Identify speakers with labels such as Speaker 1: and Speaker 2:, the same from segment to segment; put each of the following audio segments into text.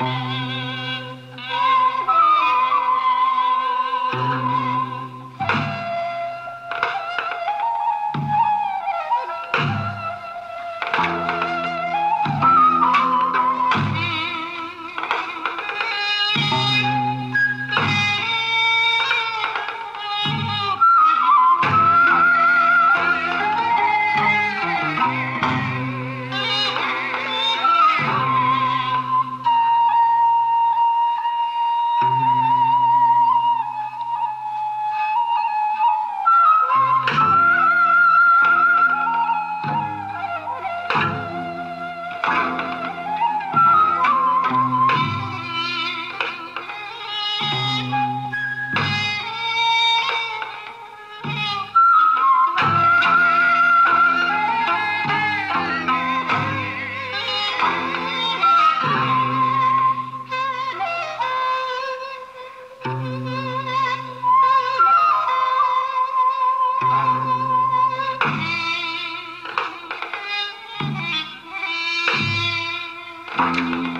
Speaker 1: Música thank you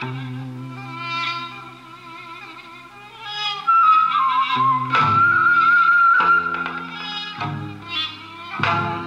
Speaker 1: Thank you.